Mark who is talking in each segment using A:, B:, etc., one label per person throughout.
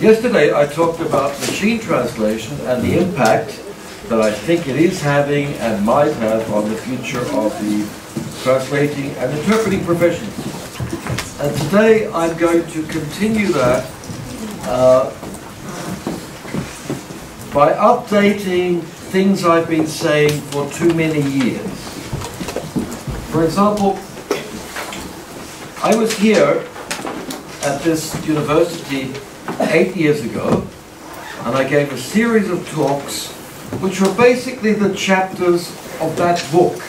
A: Yesterday I talked about machine translation and the impact that I think it is having and might have on the future of the translating and interpreting professions. And today I'm going to continue that uh, by updating things I've been saying for too many years. For example, I was here at this university eight years ago, and I gave a series of talks which were basically the chapters of that book.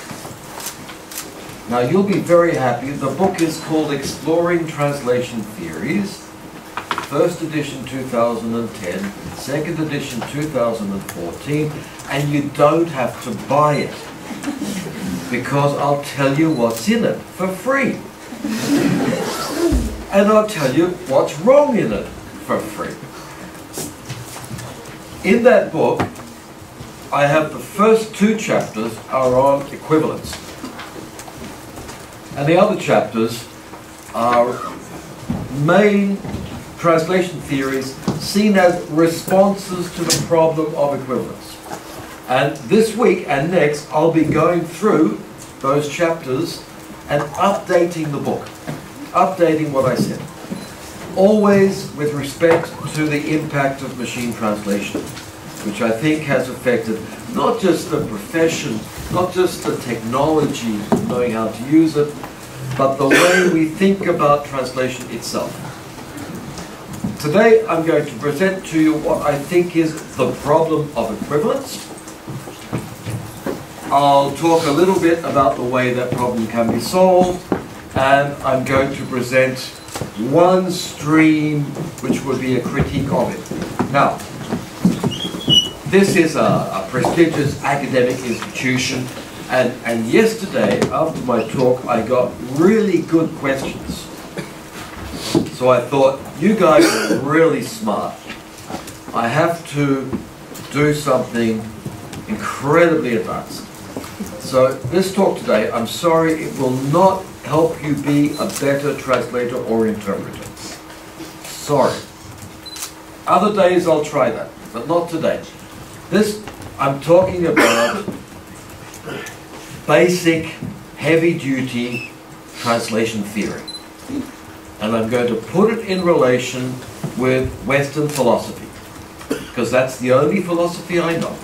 A: Now you'll be very happy. The book is called Exploring Translation Theories, first edition 2010, second edition 2014, and you don't have to buy it because I'll tell you what's in it for free. and I'll tell you what's wrong in it for free. In that book, I have the first two chapters are on equivalence. And the other chapters are main translation theories seen as responses to the problem of equivalence. And this week and next, I'll be going through those chapters and updating the book, updating what I said always with respect to the impact of machine translation, which I think has affected not just the profession, not just the technology, knowing how to use it, but the way we think about translation itself. Today I'm going to present to you what I think is the problem of equivalence. I'll talk a little bit about the way that problem can be solved, and I'm going to present one stream which would be a critique of it. Now, this is a, a prestigious academic institution and, and yesterday after my talk I got really good questions. So I thought, you guys are really smart. I have to do something incredibly advanced. So this talk today, I'm sorry, it will not help you be a better translator or interpreter. Sorry. Other days I'll try that, but not today. This, I'm talking about basic, heavy-duty translation theory. And I'm going to put it in relation with Western philosophy, because that's the only philosophy I know.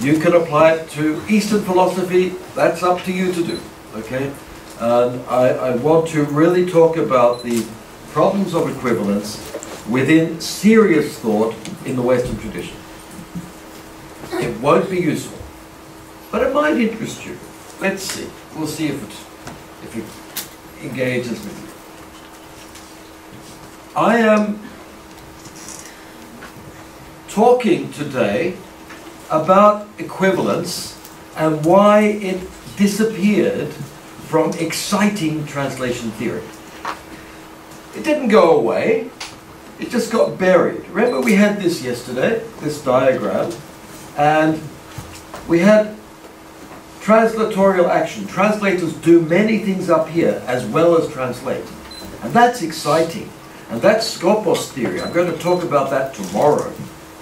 A: You can apply it to Eastern philosophy, that's up to you to do, okay? And I, I want to really talk about the problems of equivalence within serious thought in the Western tradition. It won't be useful, but it might interest you. Let's see. We'll see if it, if it engages with you. I am talking today about equivalence and why it disappeared from exciting translation theory. It didn't go away, it just got buried. Remember we had this yesterday, this diagram, and we had translatorial action. Translators do many things up here as well as translate. And that's exciting. And that's Skopos theory. I'm going to talk about that tomorrow.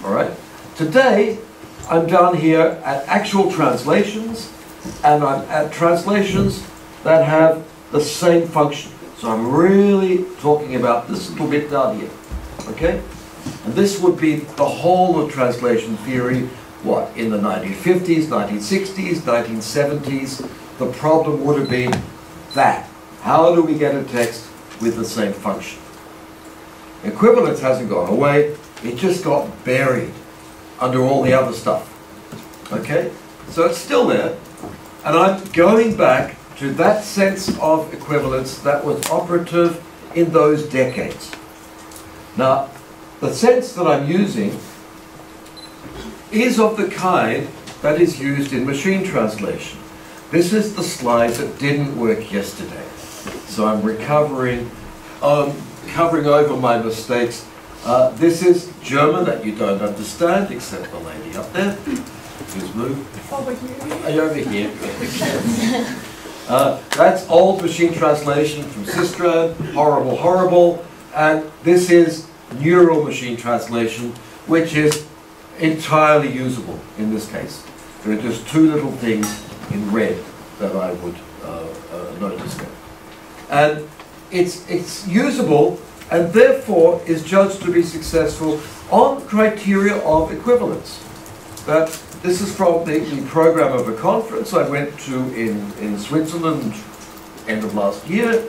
A: All right? Today, I'm down here at actual translations, and I'm at translations that have the same function. So I'm really talking about this little bit down here. Okay? And this would be the whole of translation theory, what, in the 1950s, 1960s, 1970s, the problem would have been that. How do we get a text with the same function? Equivalence hasn't gone away, it just got buried under all the other stuff. Okay? So it's still there. And I'm going back to that sense of equivalence that was operative in those decades. Now, the sense that I'm using is of the kind that is used in machine translation. This is the slide that didn't work yesterday. So I'm recovering, um, covering over my mistakes. Uh, this is German that you don't understand, except the lady up there. Who's moved?
B: Over here.
A: Are you over here? Uh, that's old machine translation from Systran, horrible, horrible. And this is neural machine translation, which is entirely usable in this case. There are just two little things in red that I would uh, uh, notice there. And it's, it's usable and therefore is judged to be successful on criteria of equivalence. That this is from the, the program of a conference I went to in, in Switzerland end of last year,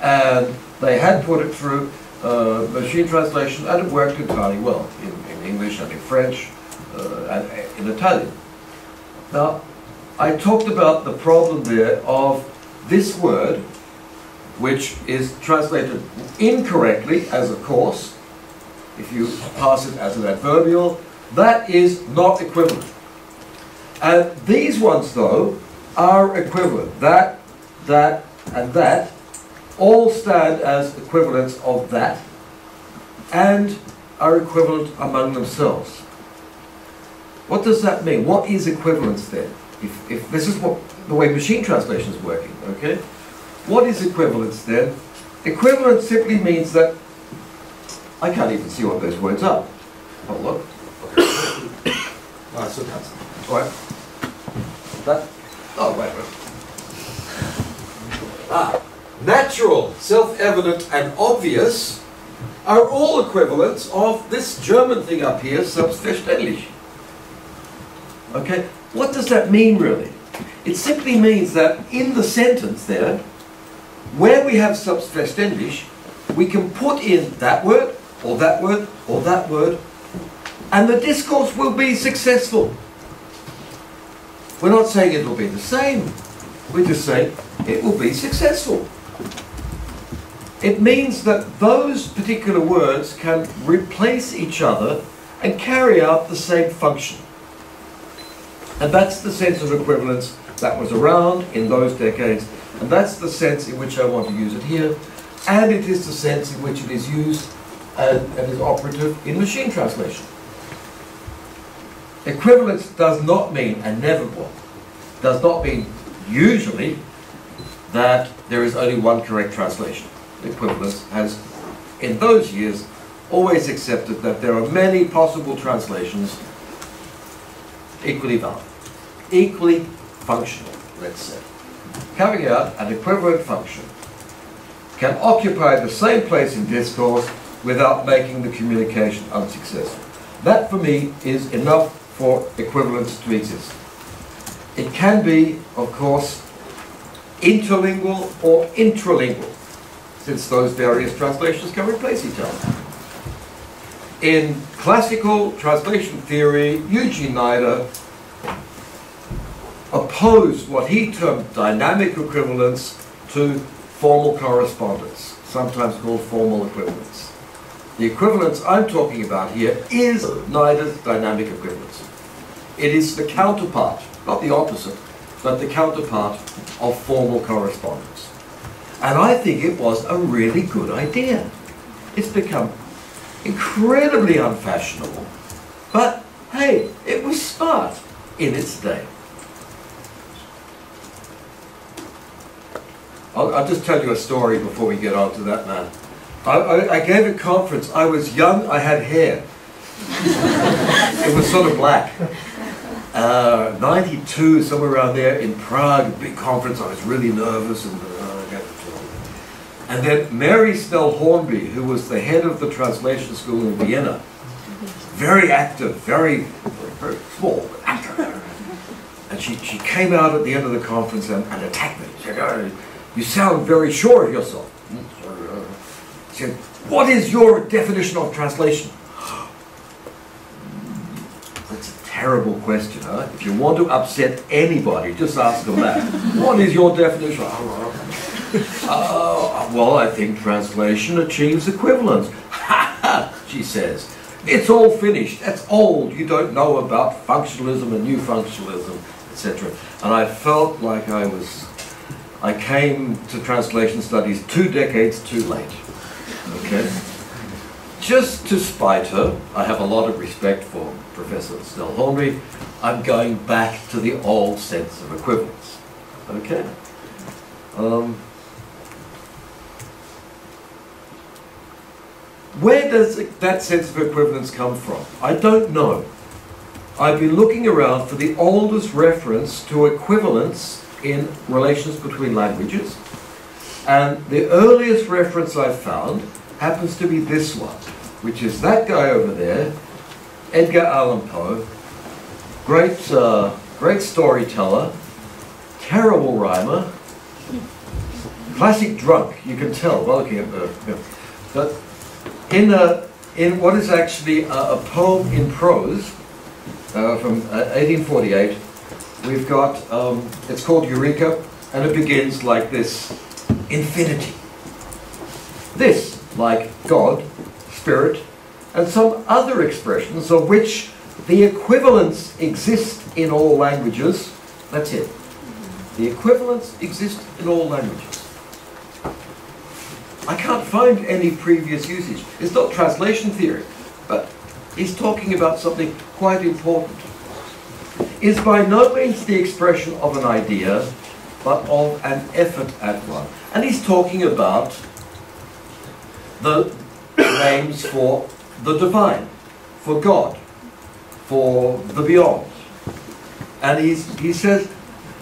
A: and they had put it through uh, machine translation, and it worked entirely well in, in English and in French uh, and in Italian. Now, I talked about the problem there of this word, which is translated incorrectly as a course, if you pass it as an adverbial, that is not equivalent. And these ones, though, are equivalent. That, that, and that all stand as equivalents of that and are equivalent among themselves. What does that mean? What is equivalence then? If, if this is what the way machine translation is working, okay? What is equivalence then? Equivalence simply means that I can't even see what those words are. Oh look. ah, so that's all right. That. Oh wait, wait. Ah, natural, self-evident, and obvious are all equivalents of this German thing up here, selbstverständlich. Okay, what does that mean really? It simply means that in the sentence there, where we have selbstverständlich, we can put in that word, or that word, or that word, and the discourse will be successful. We're not saying it will be the same. We're just saying it will be successful. It means that those particular words can replace each other and carry out the same function. And that's the sense of equivalence that was around in those decades, and that's the sense in which I want to use it here, and it is the sense in which it is used and, and is operative in machine translation. Equivalence does not mean, will, does not mean usually that there is only one correct translation. Equivalence has, in those years, always accepted that there are many possible translations equally valid, equally functional, let's say. Carrying out an equivalent function can occupy the same place in discourse without making the communication unsuccessful. That, for me, is enough for equivalence to exist. It can be, of course, interlingual or intralingual, since those various translations can replace each other. In classical translation theory, Eugene Nida opposed what he termed dynamic equivalence to formal correspondence, sometimes called formal equivalence. The equivalence I'm talking about here is Nida's dynamic equivalence. It is the counterpart, not the opposite, but the counterpart of formal correspondence. And I think it was a really good idea. It's become incredibly unfashionable, but hey, it was smart in its day. I'll, I'll just tell you a story before we get on to that, man. I, I, I gave a conference. I was young, I had hair. it was sort of black uh, 92, somewhere around there in Prague, big conference. I was really nervous and uh, and then Mary Snell Hornby, who was the head of the translation school in Vienna, very active, very, very small, and she, she came out at the end of the conference and, and attacked me. She said, oh, you sound very sure of yourself. She said, what is your definition of translation? Terrible question, huh? If you want to upset anybody, just ask them that. what is your definition? uh, well, I think translation achieves equivalence. Ha ha, she says. It's all finished. That's old. You don't know about functionalism and new functionalism, etc. And I felt like I was, I came to translation studies two decades too late. Okay? Just to spite her, I have a lot of respect for Professor Snell Hornby, I'm going back to the old sense of equivalence. Okay? Um, Where does that sense of equivalence come from? I don't know. I've been looking around for the oldest reference to equivalence in relations between languages, and the earliest reference I've found happens to be this one, which is that guy over there, Edgar Allan Poe, great, uh, great storyteller, terrible rhymer, classic drunk, you can tell by looking at the. Know, but in, a, in what is actually a, a poem in prose uh, from uh, 1848, we've got, um, it's called Eureka, and it begins like this infinity. This, like God, Spirit, and some other expressions of which the equivalents exist in all languages. That's it. The equivalents exist in all languages. I can't find any previous usage. It's not translation theory, but he's talking about something quite important. Is by no means the expression of an idea, but of an effort at one. And he's talking about the names for the divine, for God, for the beyond. And he's, he says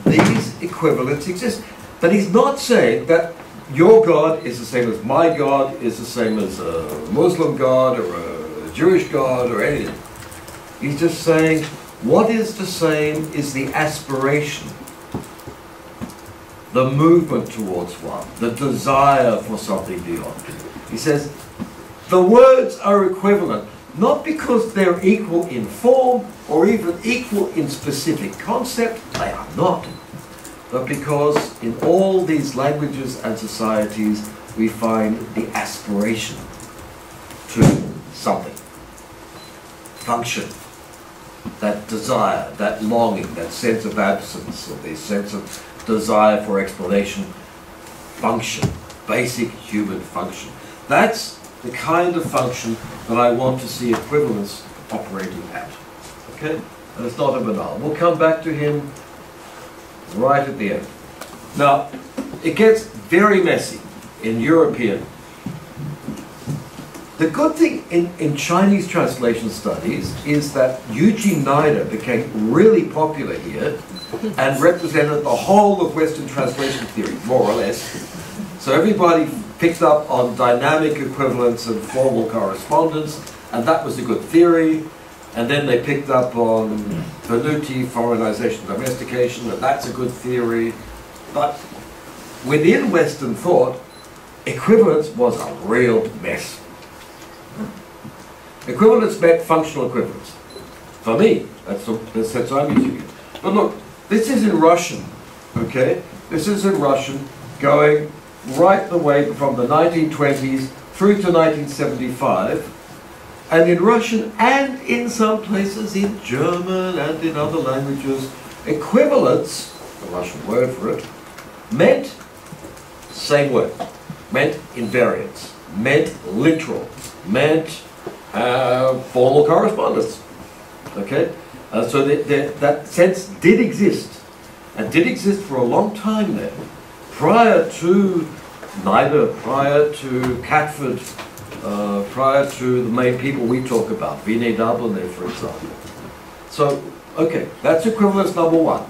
A: these equivalents exist. But he's not saying that your God is the same as my God, is the same as a Muslim God or a Jewish God or anything. He's just saying what is the same is the aspiration, the movement towards one, the desire for something beyond. He says the words are equivalent, not because they're equal in form or even equal in specific concept, they are not but because in all these languages and societies we find the aspiration to something, function, that desire, that longing, that sense of absence, or the sense of desire for explanation, function, basic human function. That's the kind of function that I want to see equivalence operating at. Okay? And it's not a banal. We'll come back to him right at the end. Now, it gets very messy in European. The good thing in, in Chinese translation studies is that Eugene Nida became really popular here and represented the whole of Western translation theory, more or less. So everybody picked up on dynamic equivalence and formal correspondence, and that was a good theory. And then they picked up on Venuti, foreignization, domestication, and that's a good theory. But within Western thought, equivalence was a real mess. Equivalence meant functional equivalence. For me, that's the, that's I'm using it. But look, this is in Russian, okay? This is in Russian, going right the way from the 1920s through to 1975 and in Russian and in some places in German and in other languages, equivalence, the Russian word for it, meant same word, meant invariance, meant literal, meant uh, formal correspondence. Okay? Uh, so the, the, that sense did exist, and did exist for a long time there, prior to Nida, prior to Catford, uh, prior to the main people we talk about, Vinay Darbelnet, for example. So, okay, that's equivalence number one.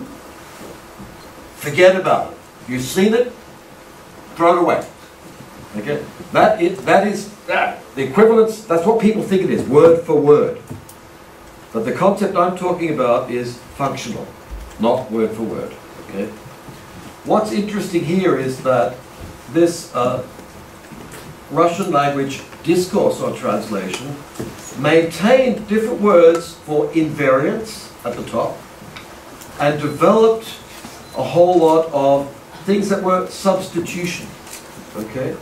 A: Forget about it. You've seen it, throw it away. Okay? That is, that is that. The equivalence, that's what people think it is, word for word. But the concept I'm talking about is functional, not word for word. Okay? What's interesting here is that this uh, Russian language discourse on translation maintained different words for invariants at the top and developed a whole lot of things that were substitution. Okay?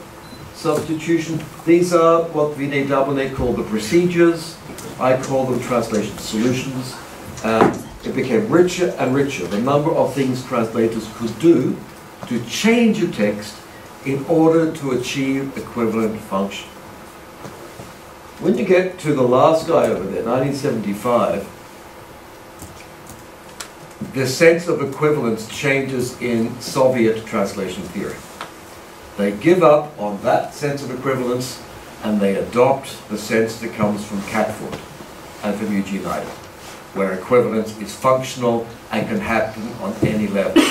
A: Substitution. These are what Vinay Darbelnet called the procedures. I call them translation solutions. It became richer and richer. The number of things translators could do to change a text in order to achieve equivalent function. When you get to the last guy over there, 1975, the sense of equivalence changes in Soviet translation theory. They give up on that sense of equivalence and they adopt the sense that comes from Catford and from Eugene Nida, where equivalence is functional and can happen on any level.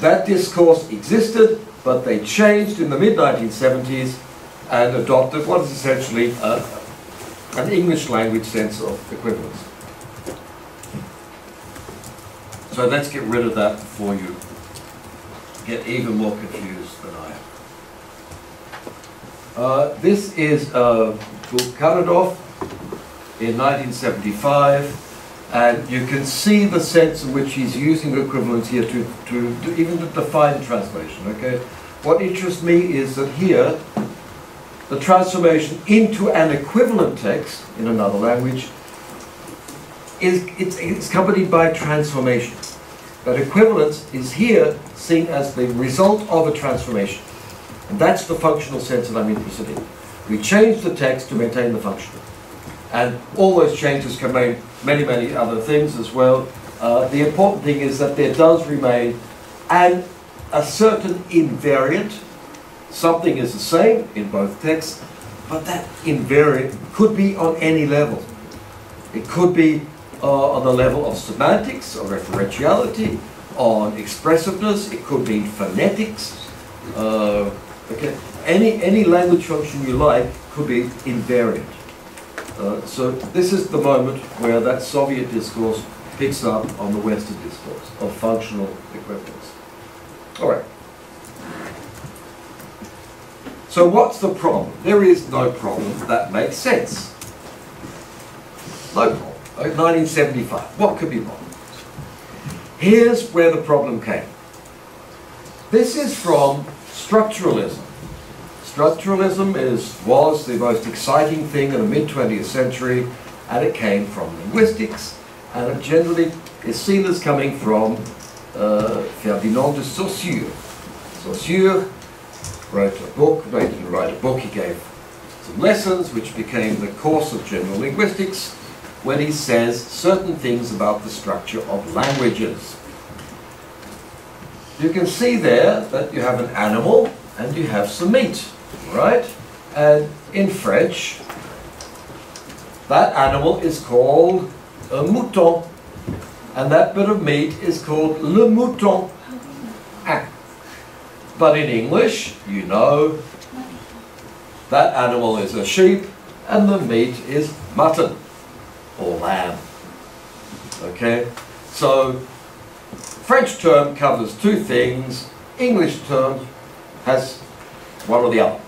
A: That discourse existed, but they changed in the mid-1970s and adopted what is essentially a, an English language sense of equivalence. So let's get rid of that before you get even more confused than I am. Uh, this is uh, Barkhudarov in 1975, and you can see the sense in which he's using equivalence here to, to, to even to define translation, okay? What interests me is that here, the transformation into an equivalent text in another language is it's, it's accompanied by transformation. That equivalence is here seen as the result of a transformation. And that's the functional sense that I'm interested in. We change the text to maintain the function. And all those changes can mean many, many other things as well. Uh, the important thing is that there does remain an, a certain invariant. Something is the same in both texts, but that invariant could be on any level. It could be uh, on the level of semantics, or referentiality, on expressiveness, it could be phonetics, uh, okay, any, any language function you like could be invariant. Uh, so this is the moment where that Soviet discourse picks up on the Western discourse of functional equivalence. All right. So what's the problem? There is no problem that makes sense. No problem. 1975. What could be wrong? Here's where the problem came. This is from structuralism. Structuralism is, was the most exciting thing in the mid-20th century, and it came from linguistics, and it generally is seen as coming from uh, Ferdinand de Saussure. Saussure wrote a book, no, he didn't write a book, he gave some lessons which became the course of general linguistics, when he says certain things about the structure of languages. You can see there that you have an animal and you have some meat, right? And in French, that animal is called a mouton, and that bit of meat is called le mouton. Ah. But in English, you know, that animal is a sheep and the meat is mutton or lamb. Okay? So, French term covers two things, English term has one or the other.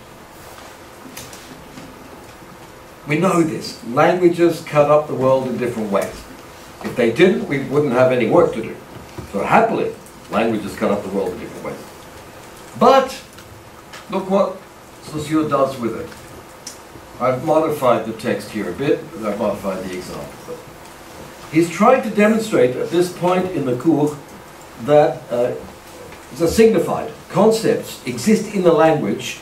A: We know this. Languages cut up the world in different ways. If they didn't, we wouldn't have any work to do. So happily, languages cut up the world in different ways. But, look what Saussure does with it. I've modified the text here a bit, I've modified the example. But he's trying to demonstrate at this point in the cours that uh, a signified. Concepts exist in the language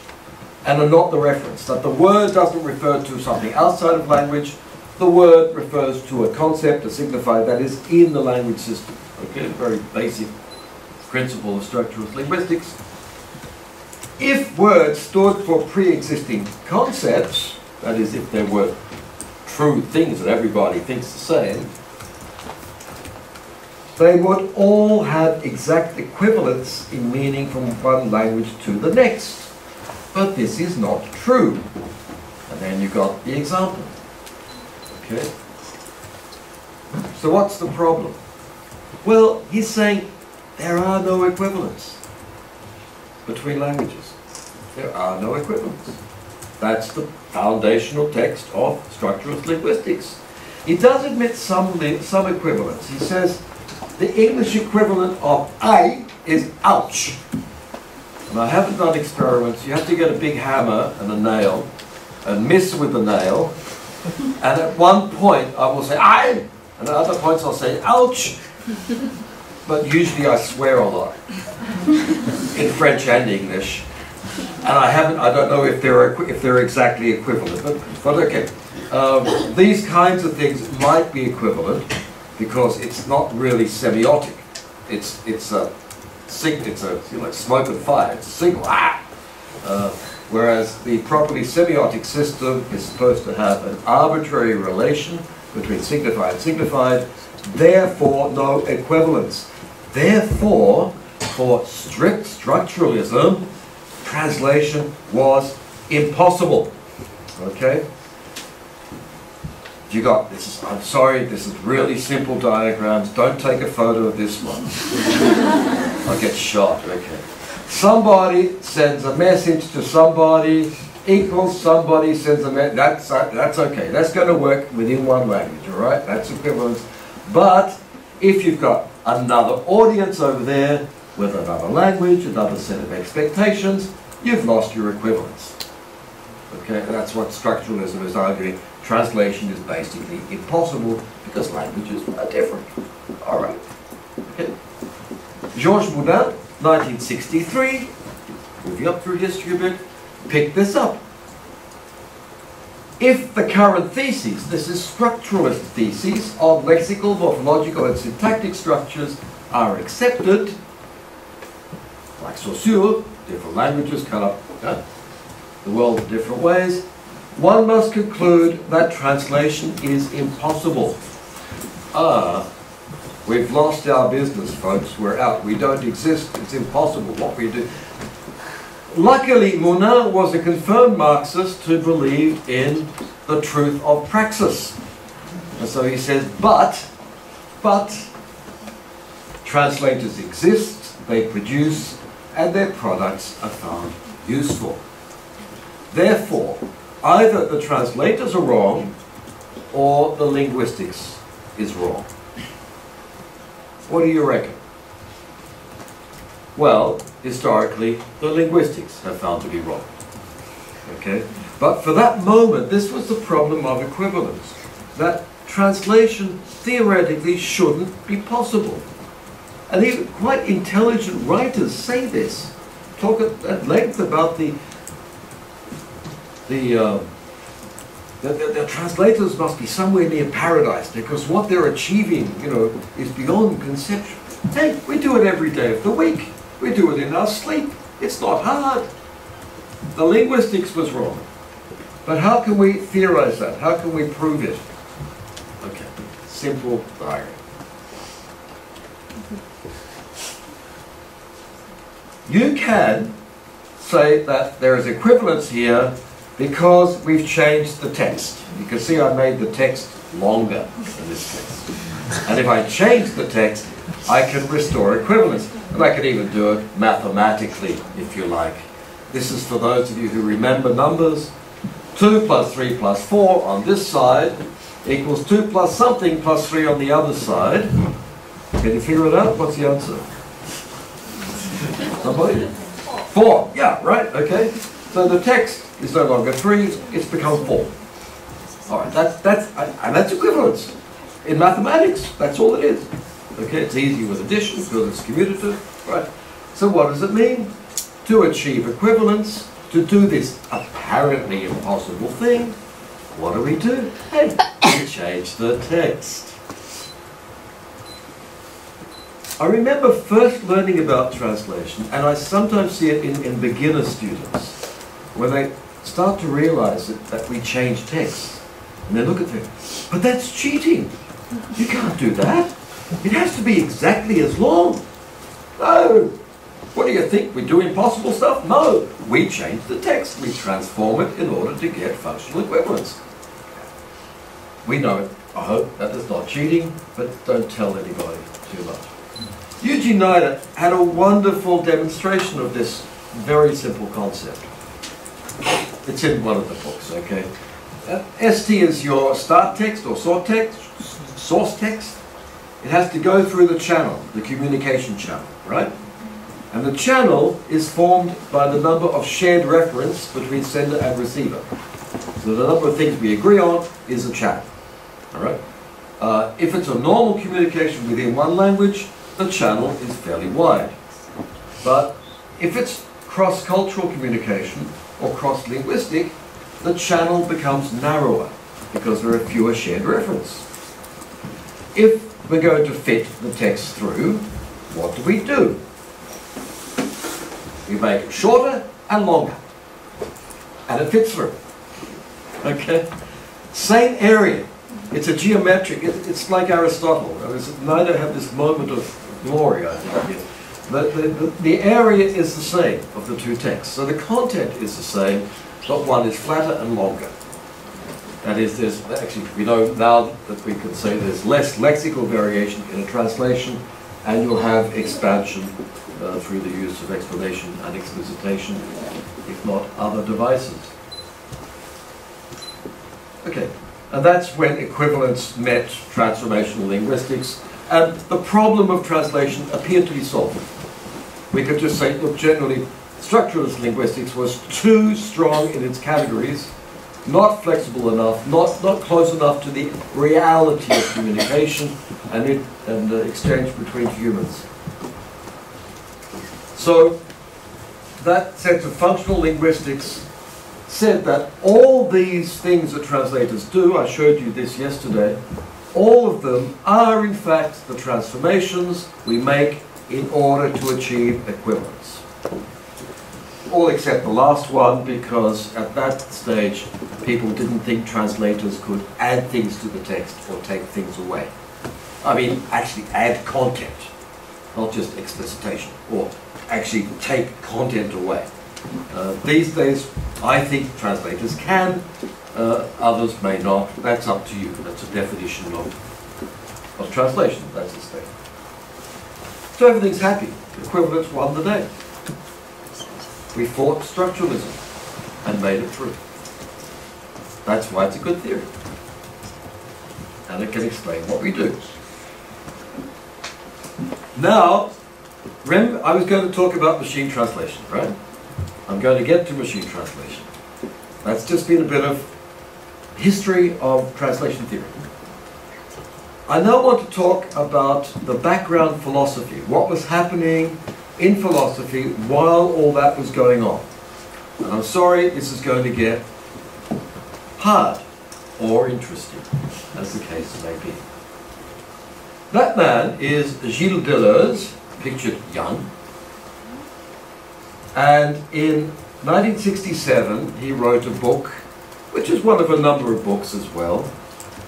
A: and are not the reference. That the word doesn't refer to something outside of language, the word refers to a concept, a signifier that is in the language system. Okay, very basic principle of structuralist linguistics. If words stood for pre-existing concepts, that is, if there were true things that everybody thinks the same, they would all have exact equivalence in meaning from one language to the next. But this is not true. And then you got the example. Okay? So what's the problem? Well, he's saying there are no equivalents between languages. There are no equivalents. That's the foundational text of structuralist linguistics. He does admit some, some equivalence. He says the English equivalent of aïe is ouch. And I haven't done experiments. You have to get a big hammer and a nail and miss with the nail. And at one point I will say I, and at other points I'll say ouch. But usually I swear a lot in French and English and I haven't, I don't know if they're if they're exactly equivalent, but but okay. Um, these kinds of things might be equivalent because it's not really semiotic. It's it's a it's a you like smoke and fire. It's a signal. Ah. Uh, whereas the properly semiotic system is supposed to have an arbitrary relation between signified and signified, therefore no equivalence. Therefore, for strict structuralism, translation was impossible. Okay? You got this is I'm sorry, this is really simple diagrams. Don't take a photo of this one. I'll get shot. Okay. Somebody sends a message to somebody equals somebody sends a message. That's uh, that's okay. That's going to work within one language, all right? That's equivalence. But if you've got another audience over there with another language, another set of expectations, you've lost your equivalence. Okay, that's what structuralism is arguing. Translation is basically impossible because languages are different. All right. Georges Mounin, 1963, moving up through history a bit, picked this up. If the current theses, this is structuralist theses, of lexical, morphological, and syntactic structures are accepted, like Saussure, different languages cut up the world in different ways, one must conclude that translation is impossible. Ah, we've lost our business, folks. We're out. We don't exist. It's impossible what we do. Luckily, Mounin was a confirmed Marxist who believed in the truth of praxis. And so he says, but, but, translators exist, they produce, and their products are found useful. Therefore, either the translators are wrong or the linguistics is wrong. What do you reckon? Well, historically, the linguistics have found to be wrong. Okay? But for that moment, this was the problem of equivalence. That translation theoretically shouldn't be possible. And even quite intelligent writers say this. Talk at, at length about the the, uh, the, the, the, translators must be somewhere near paradise because what they're achieving, you know, is beyond conception. Hey, we do it every day of the week. We do it in our sleep. It's not hard. The linguistics was wrong. But how can we theorize that? How can we prove it? Okay, simple diagram. You can say that there is equivalence here because we've changed the text. You can see I made the text longer in this case. And if I change the text, I can restore equivalence. And I can even do it mathematically, if you like. This is for those of you who remember numbers. 2 plus 3 plus 4 on this side equals 2 plus something plus 3 on the other side. Can you figure it out? What's the answer? Somebody? 4. Yeah, right, okay. So the text it's no longer three, it's become four. All right, that's, that's, and that's equivalence. In mathematics, that's all it is. Okay, it's easy with addition because it's commutative, right? So what does it mean? To achieve equivalence, to do this apparently impossible thing, what do we do? we change the text. I remember first learning about translation, and I sometimes see it in, in beginner students, when they start to realize that, that we change text. And they look at it, but that's cheating. You can't do that. It has to be exactly as long. No. What do you think? We do impossible stuff? No. We change the text. We transform it in order to get functional equivalence. We know it. I hope that is not cheating, but don't tell anybody too much. Eugene Nida had a wonderful demonstration of this very simple concept. It's in one of the books, okay? Uh, ST is your start text or source text, source text. It has to go through the channel, the communication channel, right? And the channel is formed by the number of shared reference between sender and receiver. So the number of things we agree on is a channel, all right? Uh, if it's a normal communication within one language, the channel is fairly wide. But if it's cross-cultural communication, or cross-linguistic, the channel becomes narrower because there are fewer shared references. If we're going to fit the text through, what do we do? We make it shorter and longer. and it fits through. Okay? Same area. It's a geometric, it's like Aristotle. Nida have this moment of glory, I think. The, the, the area is the same of the two texts. So the content is the same, but one is flatter and longer. That is, there's actually, we know now that we can say there's less lexical variation in a translation, and you'll have expansion uh, through the use of explanation and explicitation, if not other devices. Okay, and that's when equivalence met transformational linguistics, and the problem of translation appeared to be solved. We could just say, look, generally, structuralist linguistics was too strong in its categories, not flexible enough, not, not close enough to the reality of communication and, it, and the exchange between humans. So that sense of functional linguistics said that all these things that translators do, I showed you this yesterday, all of them are in fact the transformations we make in order to achieve equivalence all except the last one because at that stage people didn't think translators could add things to the text or take things away. I mean, actually add content, not just explicitation, or actually take content away. Uh, these days, I think translators can, uh, others may not. That's up to you. That's a definition of, of translation. That's the state. So everything's happy. Equivalence won the day. We fought structuralism and made it through. That's why it's a good theory. And it can explain what we do. Now, remember, I was going to talk about machine translation, right? I'm going to get to machine translation. That's just been a bit of history of translation theory. I now want to talk about the background philosophy, what was happening in philosophy while all that was going on. And I'm sorry, this is going to get hard or interesting, as the case may be. That man is Gilles Deleuze, pictured young. And in 1967, he wrote a book, which is one of a number of books as well,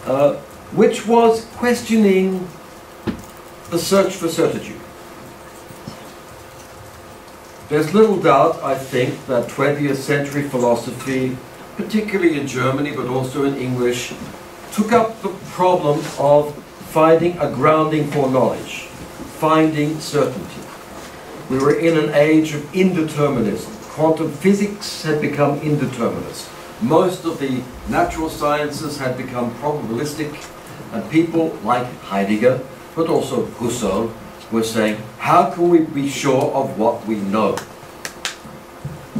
A: uh, which was questioning the search for certitude. There's little doubt, I think, that 20th century philosophy, particularly in Germany but also in English, took up the problem of finding a grounding for knowledge, finding certainty. We were in an age of indeterminism. Quantum physics had become indeterminist. Most of the natural sciences had become probabilistic, and people like Heidegger, but also Husserl, we're saying, how can we be sure of what we know?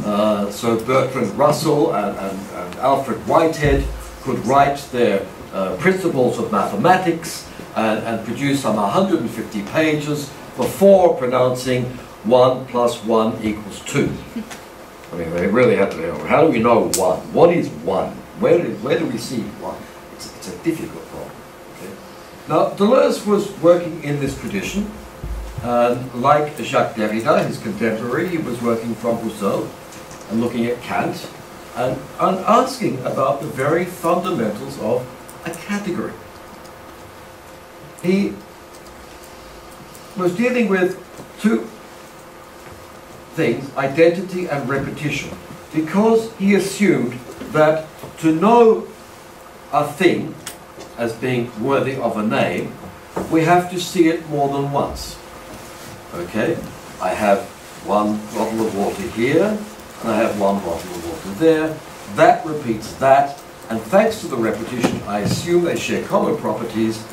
A: Uh, so Bertrand Russell and, and, and, Alfred Whitehead could write their uh, principles of mathematics and, and, produce some 150 pages before pronouncing 1 plus 1 equals 2. I mean, they really had to, know, how do we know 1? What is 1? Where, where do we see 1? It's, it's a difficult? Now, Deleuze was working in this tradition, um, like Jacques Derrida, his contemporary, he was working from Husserl and looking at Kant and, and asking about the very fundamentals of a category. He was dealing with two things, identity and repetition, because he assumed that to know a thing as being worthy of a name, we have to see it more than once. Okay, I have one bottle of water here, and I have one bottle of water there. That repeats that, and thanks to the repetition, I assume they share common properties,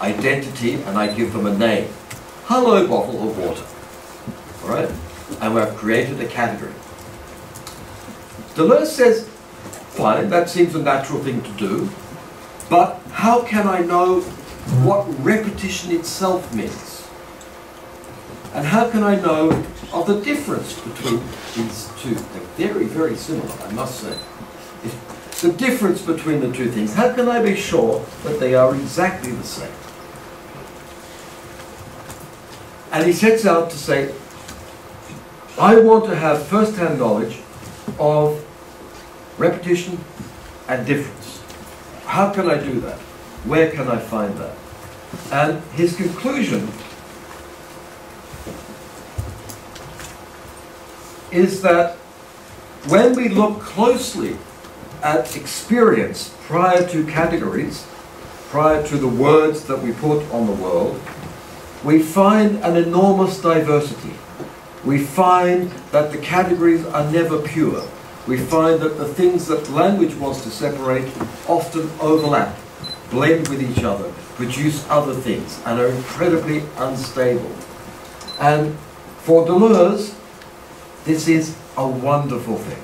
A: identity, and I give them a name. Hello, bottle of water. All right? And we've created a category. Deleuze says, fine, that seems a natural thing to do, but how can I know what repetition itself means? And how can I know of the difference between these two? They're very, very similar, I must say. the difference between the two things, how can I be sure that they are exactly the same? And he sets out to say, I want to have first-hand knowledge of repetition and difference. How can I do that? Where can I find that? And his conclusion is that when we look closely at experience prior to categories, prior to the words that we put on the world, we find an enormous diversity. We find that the categories are never pure. We find that the things that language wants to separate often overlap, blend with each other, produce other things, and are incredibly unstable. And for Deleuze, this is a wonderful thing.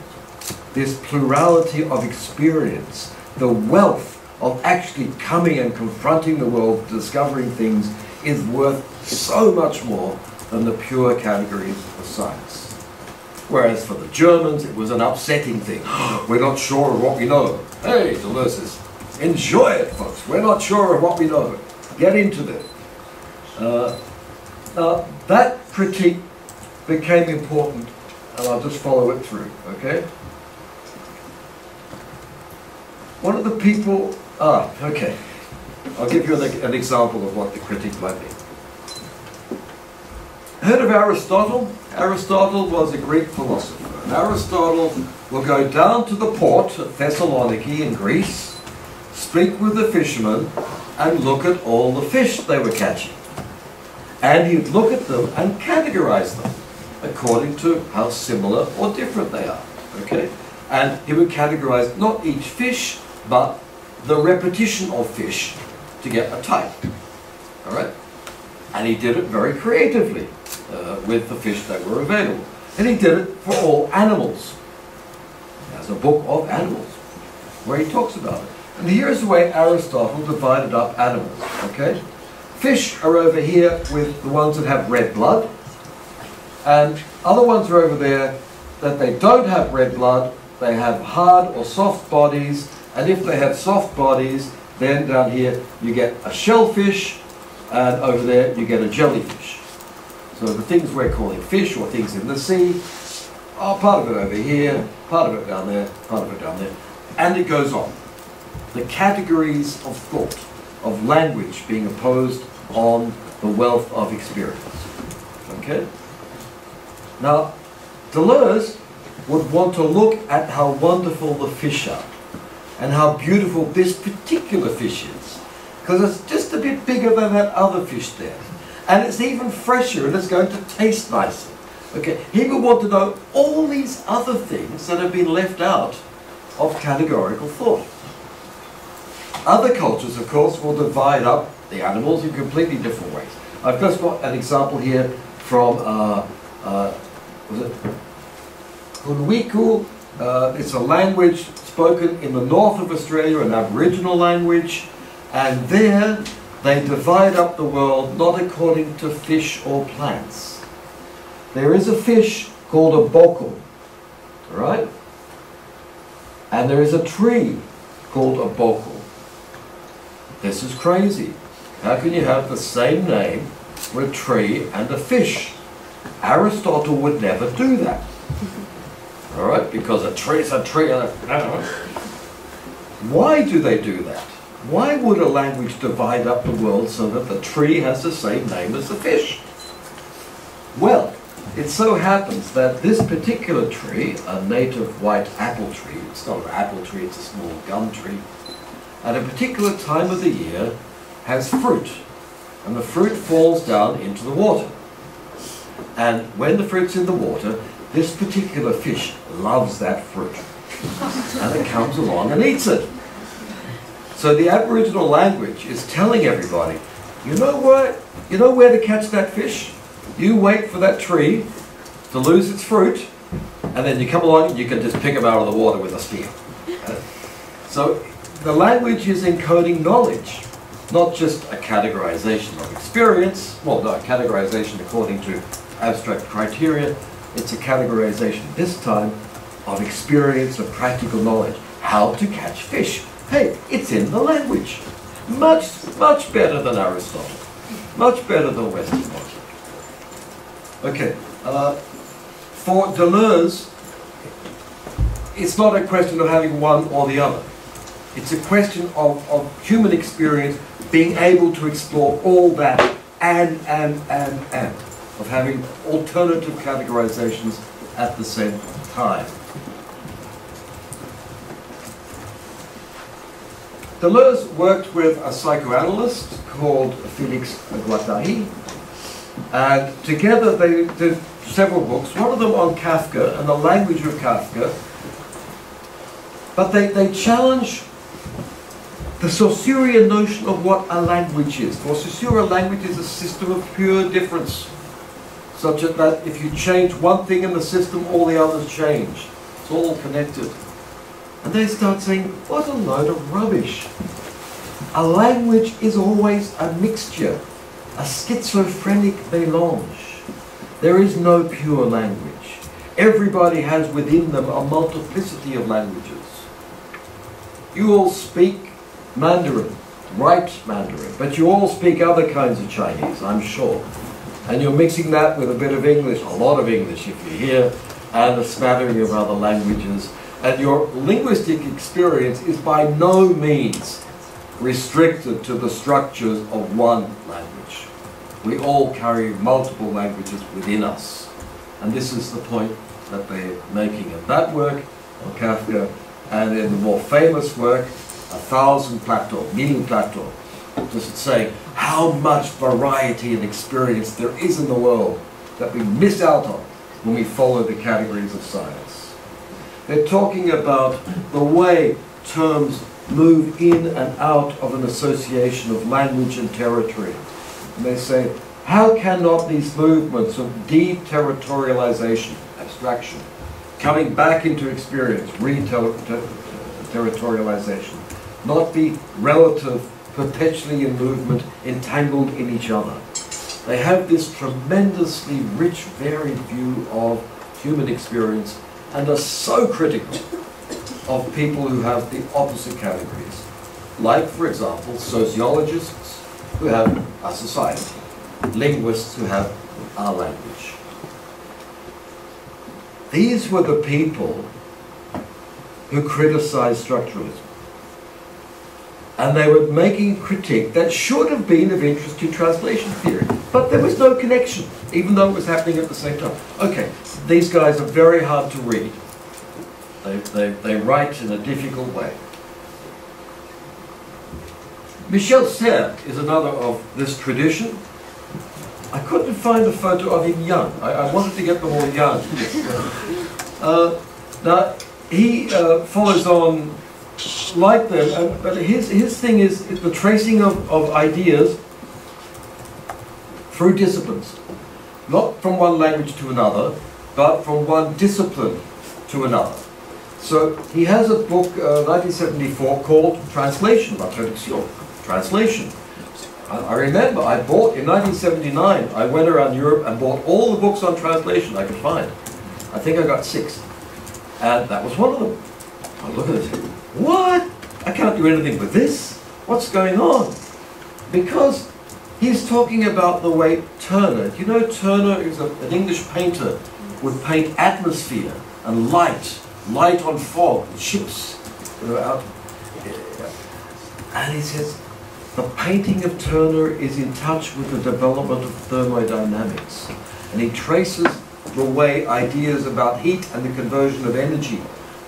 A: This plurality of experience, the wealth of actually coming and confronting the world, discovering things, is worth so much more than the pure categories of science. Whereas for the Germans, it was an upsetting thing. We're not sure of what we know. Hey, Deleuze says, enjoy it, folks. We're not sure of what we know. Get into it. Uh, now, that critique became important, and I'll just follow it through, okay? One of the people, ah, okay. I'll give you an, an example of what the critique might be. Heard of Aristotle? Aristotle was a Greek philosopher. And Aristotle will go down to the port at Thessaloniki in Greece, speak with the fishermen, and look at all the fish they were catching. And he'd look at them and categorize them according to how similar or different they are. Okay? And he would categorize not each fish, but the repetition of fish to get a type. All right? And he did it very creatively uh, with the fish that were available. And he did it for all animals. He has a book of animals where he talks about it. And here's the way Aristotle divided up animals, okay? Fish are over here with the ones that have red blood, and other ones are over there that they don't have red blood, they have hard or soft bodies, and if they have soft bodies, then down here you get a shellfish, and over there you get a jellyfish. So the things we're calling fish or things in the sea are part of it over here, part of it down there, part of it down there, and it goes on. The categories of thought, of language being opposed on the wealth of experience. Okay? Now, Deleuze would want to look at how wonderful the fish are and how beautiful this particular fish is. Because it's just a bit bigger than that other fish there. And it's even fresher and it's going to taste nicer. Okay, he would want to know all these other things that have been left out of categorical thought. Other cultures, of course, will divide up the animals in completely different ways. I've just got an example here from, uh, uh? Uh, it's a language spoken in the north of Australia, an Aboriginal language, and there they divide up the world not according to fish or plants. There is a fish called a bokul, right? And there is a tree called a bokul. This is crazy. How can you have the same name for a tree and a fish? Aristotle would never do that. All right, because a tree is a tree and a... Why do they do that? Why would a language divide up the world so that the tree has the same name as the fish? Well, it so happens that this particular tree, a native white apple tree, it's not an apple tree, it's a small gum tree, at a particular time of the year has fruit. And the fruit falls down into the water. And when the fruit's in the water, this particular fish loves that fruit. and it comes along and eats it. So the Aboriginal language is telling everybody, you know what? You know where to catch that fish? You wait for that tree to lose its fruit, and then you come along and you can just pick them out of the water with a spear. So the language is encoding knowledge, not just a categorization of experience, well, no, a categorization according to abstract criteria, it's a categorization, this time, of experience, of practical knowledge. How to catch fish. Hey, it's in the language. Much, much better than Aristotle. Much better than Western logic. Okay, uh, for Deleuze, it's not a question of having one or the other. It's a question of, of human experience being able to explore all that and, and, and, and, of having alternative categorizations at the same time. Deleuze worked with a psychoanalyst called Felix Guattari, and together they did several books, one of them on Kafka and the language of Kafka, but they, they challenge the Saussurean notion of what a language is. For Saussure, language is a system of pure difference, such that if you change one thing in the system, all the others change. It's all connected. And they start saying, what a load of rubbish. A language is always a mixture, a schizophrenic melange. There is no pure language. Everybody has within them a multiplicity of languages. You all speak Mandarin, write Mandarin, but you all speak other kinds of Chinese, I'm sure. And you're mixing that with a bit of English, a lot of English if you're here, and a smattering of other languages and your linguistic experience is by no means restricted to the structures of one language. We all carry multiple languages within us. And this is the point that they're making in that work on Kafka and in the more famous work, A Thousand Plateaux, Mille Plateaux, just saying how much variety and experience there is in the world that we miss out on when we follow the categories of science. They're talking about the way terms move in and out of an association of language and territory. And they say, how cannot these movements of deterritorialization, abstraction, coming back into experience, re-territorialization, not be relative, perpetually in movement, entangled in each other? They have this tremendously rich, varied view of human experience and are so critical of people who have the opposite categories. Like, for example, sociologists who have our society, linguists who have our language. These were the people who criticized structuralism. And they were making critique that should have been of interest to translation theory. But there was no connection, even though it was happening at the same time. Okay, these guys are very hard to read. They, they, they write in a difficult way. Michel Serres is another of this tradition. I couldn't find a photo of him young. I, I wanted to get them all young. Uh, now, he uh, follows on like them, and, but his, his thing is the tracing of, of ideas through disciplines. Not from one language to another, but from one discipline to another. So he has a book, uh, 1974, called Translation, La Traduction, Translation. I, I remember I bought, in 1979, I went around Europe and bought all the books on translation I could find. I think I got six. And that was one of them. I look at this, what? I can't do anything with this. What's going on? Because he's talking about the way Turner, you know Turner is a, an English painter, would paint atmosphere and light, light on fog, ships you out. And he says, the painting of Turner is in touch with the development of thermodynamics. And he traces the way ideas about heat and the conversion of energy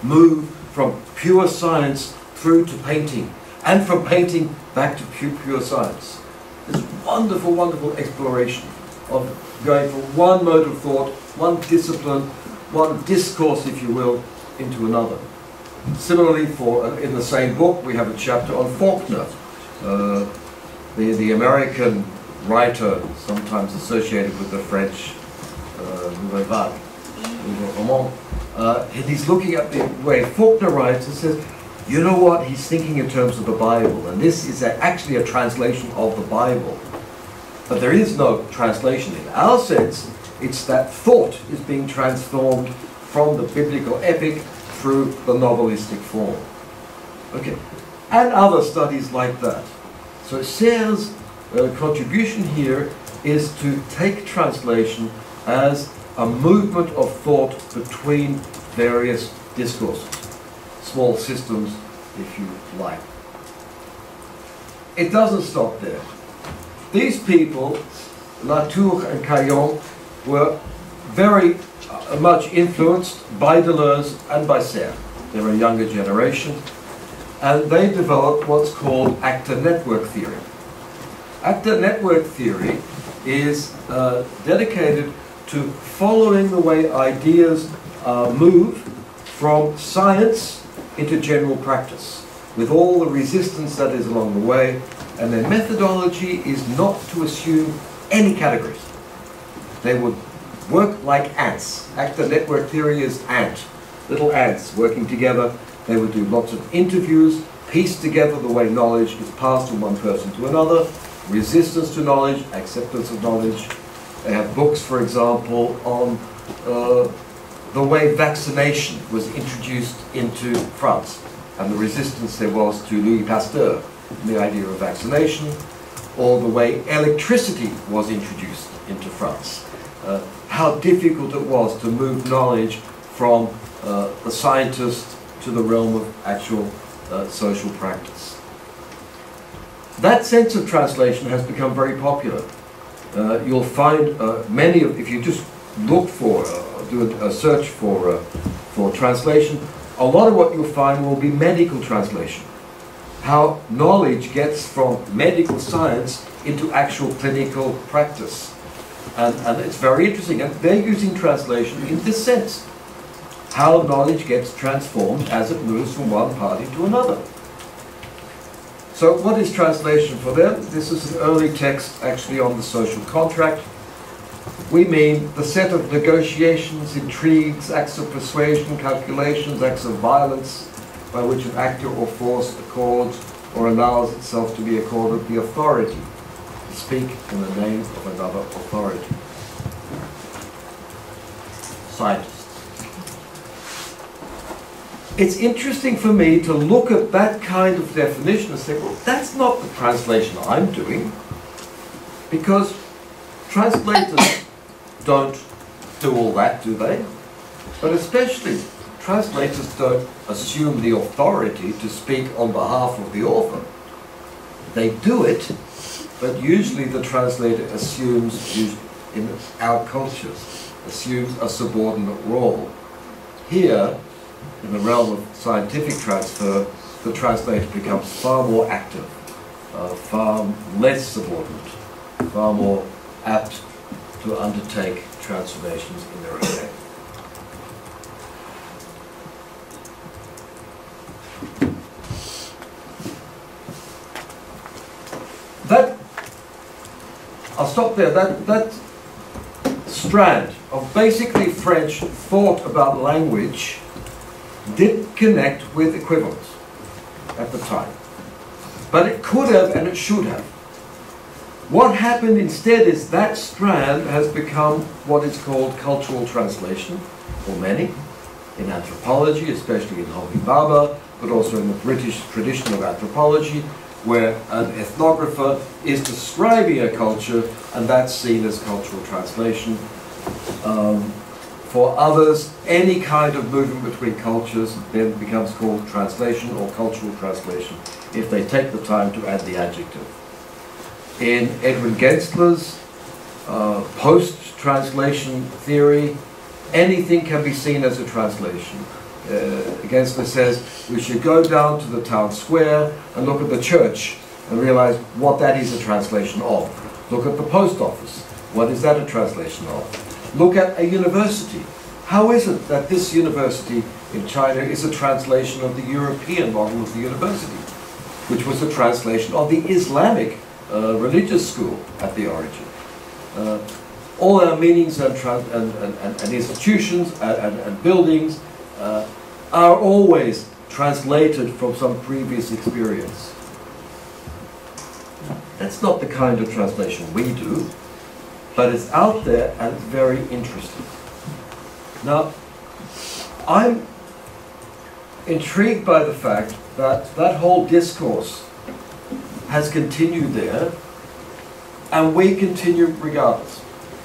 A: move from pure science through to painting, and from painting back to pure, pure science. This wonderful, wonderful exploration of going from one mode of thought, one discipline, one discourse, if you will, into another. Similarly, for uh, in the same book, we have a chapter on Faulkner, uh, the, the American writer, sometimes associated with the French uh, Vague, uh, and he's looking at the way Faulkner writes and says, you know what, he's thinking in terms of the Bible, and this is a, actually a translation of the Bible. But there is no translation in our sense. It's that thought is being transformed from the biblical epic through the novelistic form. Okay, and other studies like that. So Serres' uh, contribution here is to take translation as a movement of thought between various discourses. small systems, if you like. It doesn't stop there. These people, Latour and Callon, were very uh, much influenced by Deleuze and by Serres. They're a younger generation. And they developed what's called actor network theory. Actor network theory is uh, dedicated to following the way ideas uh, move from science into general practice, with all the resistance that is along the way, and their methodology is not to assume any categories. They would work like ants. Actor network theory is ant, little ants working together. They would do lots of interviews, piece together the way knowledge is passed from one person to another, resistance to knowledge, acceptance of knowledge. They have books, for example, on uh, the way vaccination was introduced into France and the resistance there was to Louis Pasteur, and the idea of vaccination, or the way electricity was introduced into France. Uh, how difficult it was to move knowledge from uh, the scientist to the realm of actual uh, social practice. That sense of translation has become very popular. Uh, you'll find uh, many of, if you just look for, uh, do a, a, search for, uh, for translation, a lot of what you'll find will be medical translation. How knowledge gets from medical science into actual clinical practice. And, and it's very interesting. And they're using translation in this sense. How knowledge gets transformed as it moves from one party to another. So what is translation for them? This is an early text actually on the social contract. We mean the set of negotiations, intrigues, acts of persuasion, calculations, acts of violence by which an actor or force accords or allows itself to be accorded the authority to speak in the name of another authority. Scientists. It's interesting for me to look at that kind of definition and say, well, that's not the translation I'm doing. Because translators don't do all that, do they? But especially, translators don't assume the authority to speak on behalf of the author. They do it but usually the translator assumes, in our cultures, assumes a subordinate role. Here, in the realm of scientific transfer, the translator becomes far more active, uh, far less subordinate, far more apt to undertake transformations in their own way. That I'll stop there. That, that strand of basically French thought about language did connect with equivalence at the time. But it could have and it should have. What happened instead is that strand has become what is called cultural translation, for many, in anthropology, especially in Homi Bhabha, but also in the British tradition of anthropology, where an ethnographer is describing a culture and that's seen as cultural translation. Um, for others, any kind of movement between cultures then becomes called translation or cultural translation if they take the time to add the adjective. In Edwin Gentzler's uh, post-translation theory, anything can be seen as a translation uh, Gensler says we should go down to the town square and look at the church and realize what that is a translation of. Look at the post office. What is that a translation of? Look at a university. How is it that this university in China is a translation of the European model of the university, which was a translation of the Islamic uh, religious school at the origin? Uh, all our meanings and, and, and, and institutions and, and buildings uh, are always translated from some previous experience. That's not the kind of translation we do, but it's out there and it's very interesting. Now, I'm intrigued by the fact that that whole discourse has continued there, and we continue regardless.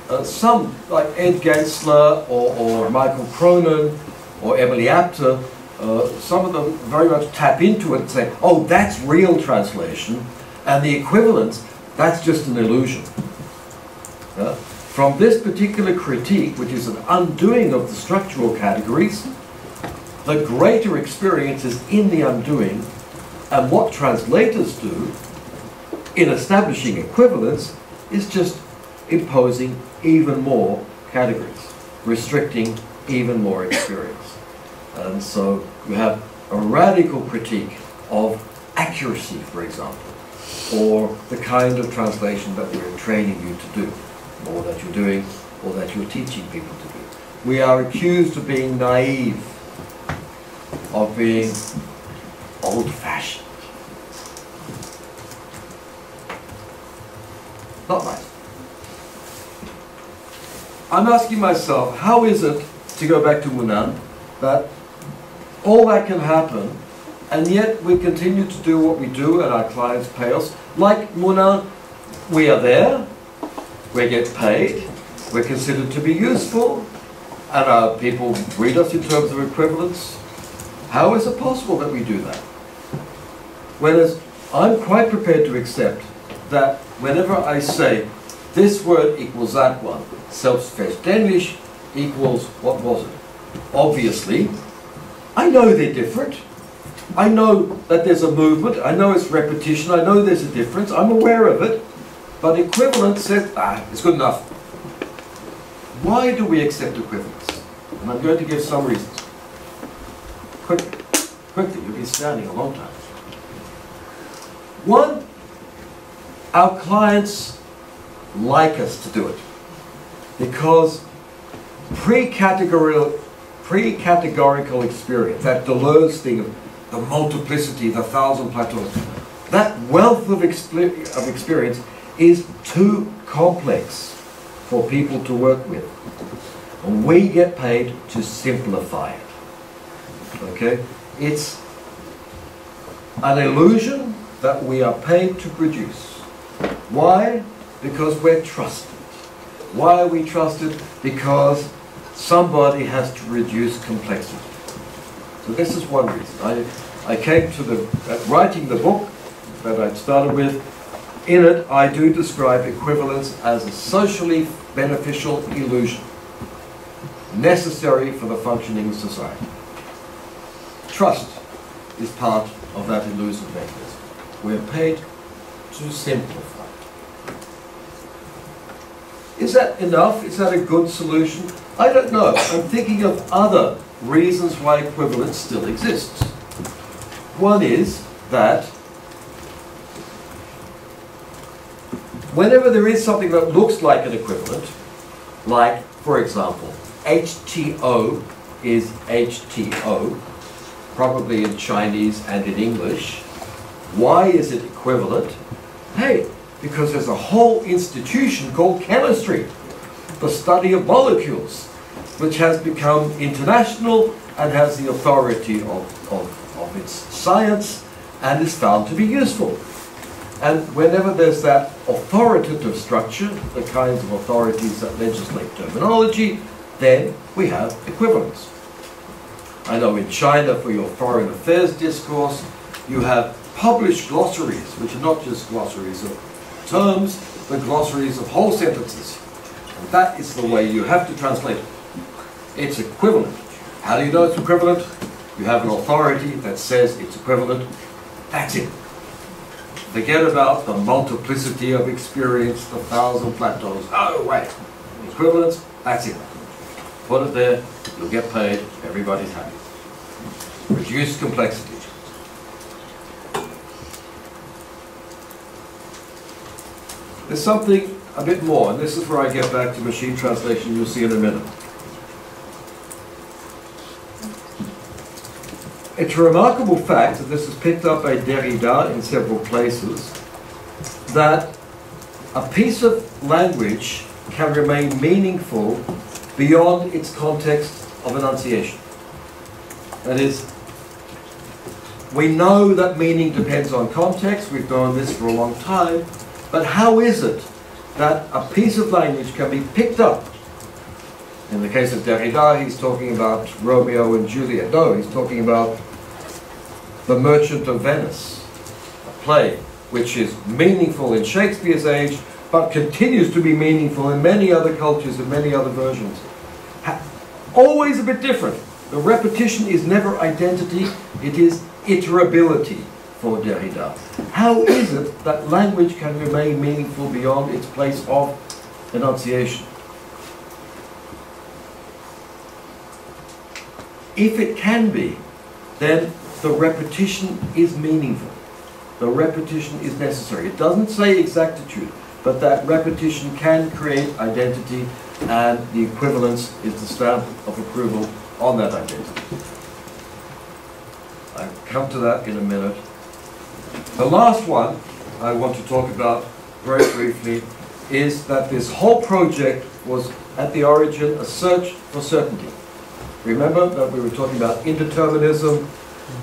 A: Uh, some, like Ed Gentzler or, or Michael Cronin, or Emily Apter uh, some of them very much tap into it and say, oh, that's real translation, and the equivalence, that's just an illusion. From this particular critique, which is an undoing of the structural categories, the greater experience is in the undoing, and what translators do in establishing equivalence is just imposing even more categories, restricting even more experience. And so you have a radical critique of accuracy, for example, or the kind of translation that we're training you to do, or that you're doing, or that you're teaching people to do. We are accused of being naive, of being old-fashioned. Not nice. I'm asking myself, how is it, to go back to Mounin, that all that can happen, and yet we continue to do what we do and our clients pay us. Like Mounin, we are there, we get paid, we're considered to be useful, and our people read us in terms of equivalence. How is it possible that we do that? Whereas I'm quite prepared to accept that whenever I say this word equals that one, selbstverständlich equals what was it? Obviously, I know they're different. I know that there's a movement. I know it's repetition. I know there's a difference. I'm aware of it. But equivalence says, ah, it's good enough. Why do we accept equivalence? And I'm going to give some reasons. Quickly, quickly, you'll be standing a long time. One, our clients like us to do it because pre-categorical pre-categorical experience, that Deleuze thing of the multiplicity, the thousand plateaus, that wealth of, of experience is too complex for people to work with. And we get paid to simplify it. Okay? It's an illusion that we are paid to produce. Why? Because we're trusted. Why are we trusted? Because somebody has to reduce complexity. So this is one reason. I, I came to the, uh, writing the book that I started with, in it I do describe equivalence as a socially beneficial illusion, necessary for the functioning of society. Trust is part of that illusive mechanism. We're paid to simplify. Is that enough? Is that a good solution? I don't know. I'm thinking of other reasons why equivalence still exists. One is that whenever there is something that looks like an equivalent, like, for example, H2O is H2O, probably in Chinese and in English. Why is it equivalent? Hey, because there's a whole institution called chemistry, the study of molecules, which has become international and has the authority of, of, of its science and is found to be useful. And whenever there's that authoritative structure, the kinds of authorities that legislate terminology, then we have equivalence. I know in China, for your foreign affairs discourse, you have published glossaries, which are not just glossaries of terms, but glossaries of whole sentences. And that is the way you have to translate it. It's equivalent. How do you know it's equivalent? You have an authority that says it's equivalent. That's it. Forget about the multiplicity of experience, the thousand plateaus. Oh, wait. Equivalence, that's it. Put it there, you'll get paid, everybody's happy. Reduce complexity. There's something a bit more, and this is where I get back to machine translation you'll see in a minute. It's a remarkable fact, and this is picked up by Derrida in several places, that a piece of language can remain meaningful beyond its context of enunciation. That is, we know that meaning depends on context, we've known this for a long time, but how is it that a piece of language can be picked up In the case of Derrida, he's talking about Romeo and Juliet. No, he's talking about The Merchant of Venice, a play which is meaningful in Shakespeare's age, but continues to be meaningful in many other cultures and many other versions. always a bit different. The repetition is never identity, it is iterability for Derrida. How is it that language can remain meaningful beyond its place of enunciation? If it can be, then the repetition is meaningful. The repetition is necessary. It doesn't say exactitude, but that repetition can create identity and the equivalence is the stamp of approval on that identity. I'll come to that in a minute. The last one I want to talk about very briefly is that this whole project was at the origin a search for certainty. Remember that we were talking about indeterminism,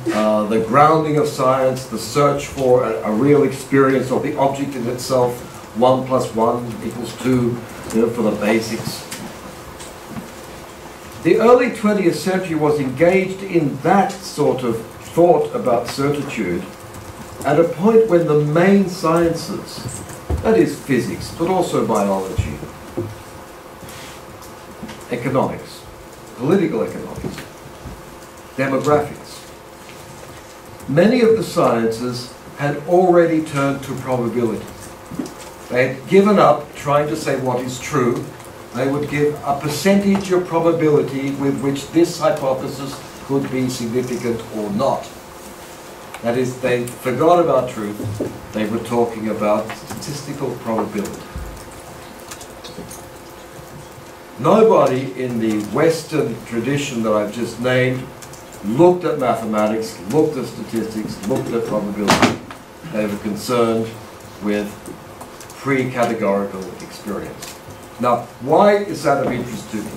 A: uh, the grounding of science, the search for a, a, real experience of the object in itself, one plus one equals two, you know, for the basics. The early 20th century was engaged in that sort of thought about certitude at a point when the main sciences, that is physics, but also biology, economics, political economics, demographics, many of the sciences had already turned to probability. They had given up trying to say what is true. They would give a percentage of probability with which this hypothesis could be significant or not. That is, they forgot about truth, they were talking about statistical probability. Nobody in the Western tradition that I've just named looked at mathematics, looked at statistics, looked at probability. They were concerned with pre-categorical experience. Now, why is that of interest to me?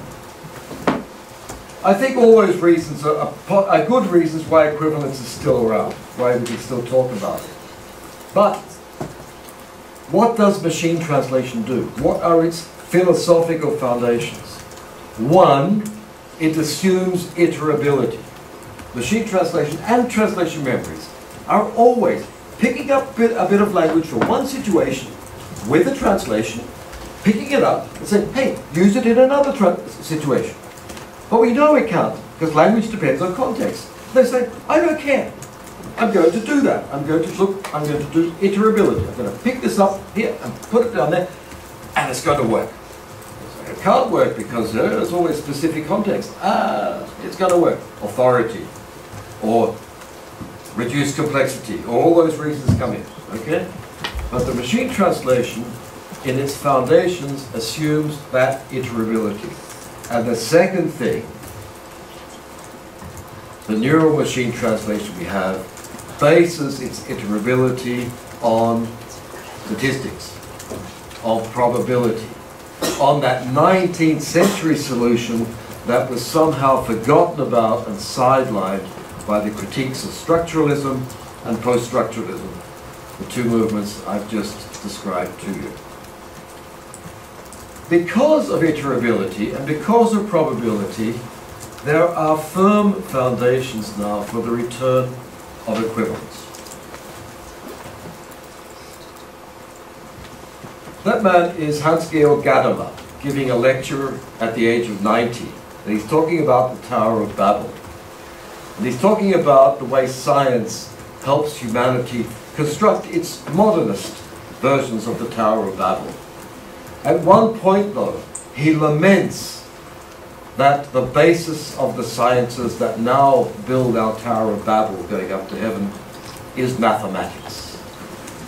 A: I think all those reasons are, are, good reasons why equivalence is still around, why we can still talk about it. But what does machine translation do? What are its philosophical foundations? One, it assumes iterability. Machine translation and translation memories are always picking up a bit, a bit of language from one situation with a translation, picking it up and saying, hey, use it in another situation. But we know it can't, because language depends on context. They say, I don't care. I'm going to do that. I'm going to look, I'm going to do iterability. I'm going to pick this up here and put it down there, and it's going to work. It can't work because there's always specific context. Ah, it's going to work. Authority, or reduced complexity, all those reasons come in, okay? But the machine translation, in its foundations, assumes that iterability. And the second thing, the neural machine translation we have bases its iterability on statistics, on probability, on that 19th century solution that was somehow forgotten about and sidelined by the critiques of structuralism and post-structuralism, the two movements I've just described to you. Because of iterability and because of probability, there are firm foundations now for the return of equivalence. That man is Hans-Georg Gadamer, giving a lecture at the age of 90. And he's talking about the Tower of Babel. And he's talking about the way science helps humanity construct its modernist versions of the Tower of Babel. At one point, though, he laments that the basis of the sciences that now build our Tower of Babel going up to heaven is mathematics.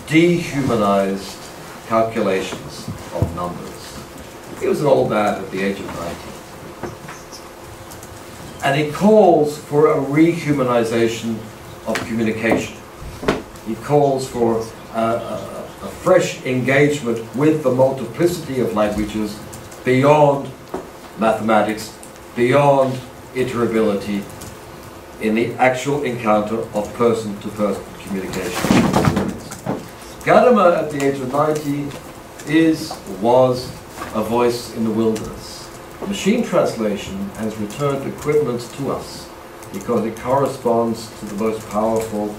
A: Dehumanized calculations of numbers. He was an old man at the age of 90. And he calls for a rehumanization of communication. He calls for uh, a fresh engagement with the multiplicity of languages beyond mathematics, beyond iterability, in the actual encounter of person-to-person -person communication. Gadamer, at the age of 90, is, was a voice in the wilderness. Machine translation has returned equivalence to us because it corresponds to the most powerful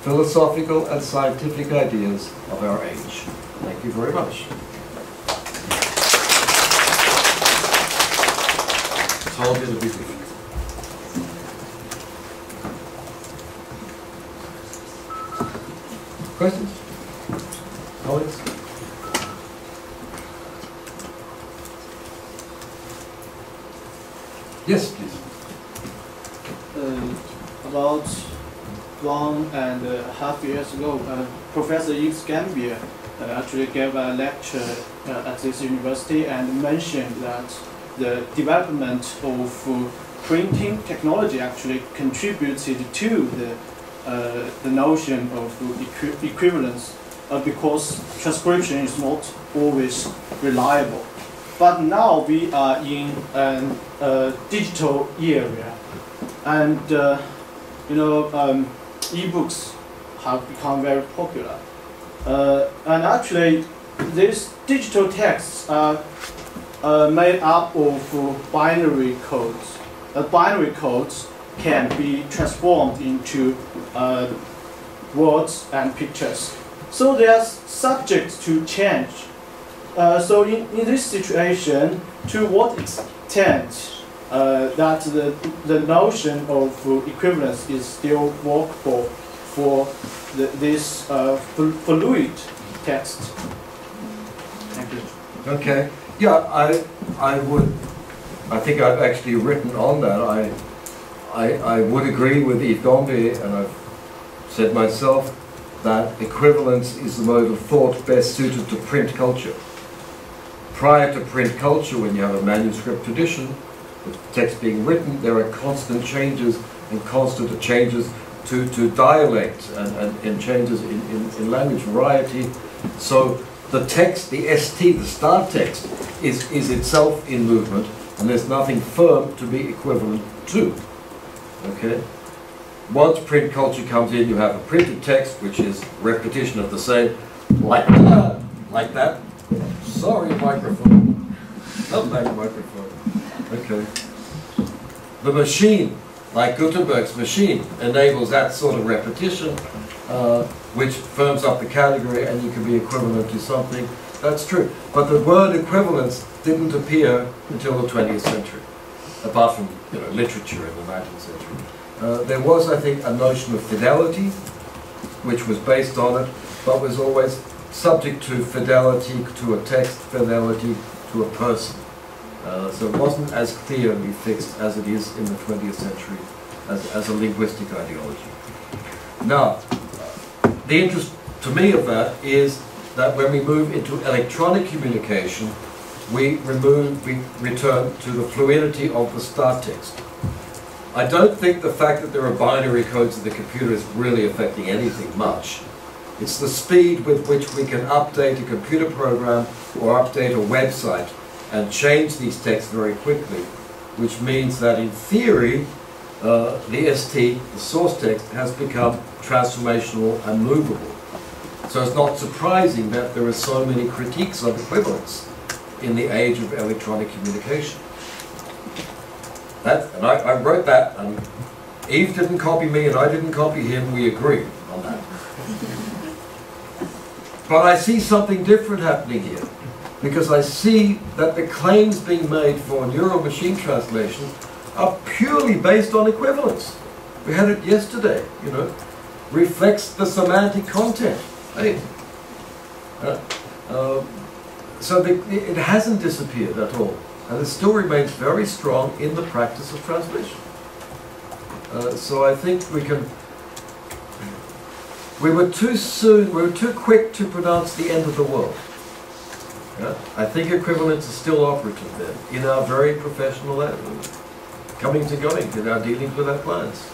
A: philosophical and scientific ideas of our age. Thank you very much. Told you to be. Questions? Comments? Yes, please.
B: Uh, about one and a half years ago, uh, Professor Yves Gambier uh, actually gave a lecture uh, at this university and mentioned that the development of uh, printing technology actually contributed to the uh, the notion of equi equivalence because transcription is not always reliable. But now we are in a digital era, and uh, you know, um, e-books have become very popular. Uh, and actually, these digital texts are uh, made up of binary codes. The binary codes can be transformed into uh, words and pictures. So they are subject to change. Uh, so in, in this situation, to what extent uh, that the, the notion of equivalence is still workable for the, this uh, fluid text? Thank you.
A: Okay. Yeah, I, I would, I think I've actually written on that. I, I, I would agree with Yves Gambier, and I've said myself, that equivalence is the mode of thought best suited to print culture. Prior to print culture, when you have a manuscript tradition, the text being written, there are constant changes and constant changes to, to dialect and, and, and changes in, in, in, language variety. So the text, the ST, the start text, is, is itself in movement, and there's nothing firm to be equivalent to. Okay? Once print culture comes in, you have a printed text, which is repetition of the same, like that, like that. Sorry, microphone. Not that microphone. Okay. The machine, like Gutenberg's machine, enables that sort of repetition, uh, which firms up the category and you can be equivalent to something. That's true. But the word equivalence didn't appear until the 20th century, apart from you know, literature in the 19th century. Uh, there was, I think, a notion of fidelity, which was based on it, but was always subject to fidelity to a text, fidelity to a person. Uh, so it wasn't as clearly fixed as it is in the 20th century as, as a linguistic ideology. Now, the interest to me of that is that when we move into electronic communication, we remove, we return to the fluidity of the start text. I don't think the fact that there are binary codes in the computer is really affecting anything much. It's the speed with which we can update a computer program or update a website and change these texts very quickly, which means that in theory, uh, the ST, the source text, has become transformational and movable. So it's not surprising that there are so many critiques of equivalence in the age of electronic communication. That, and I, I wrote that, and Yves didn't copy me and I didn't copy him, we that. But I see something different happening here because I see that the claims being made for neural machine translation are purely based on equivalence. We had it yesterday, you know, reflects the semantic content. Hey. Uh, uh, so the, it hasn't disappeared at all, and it still remains very strong in the practice of translation. Uh, so I think we can. We were too soon, we were too quick to pronounce the end of the world. Yeah? I think equivalence is still operative there in our very professional coming to going in our dealings with our clients.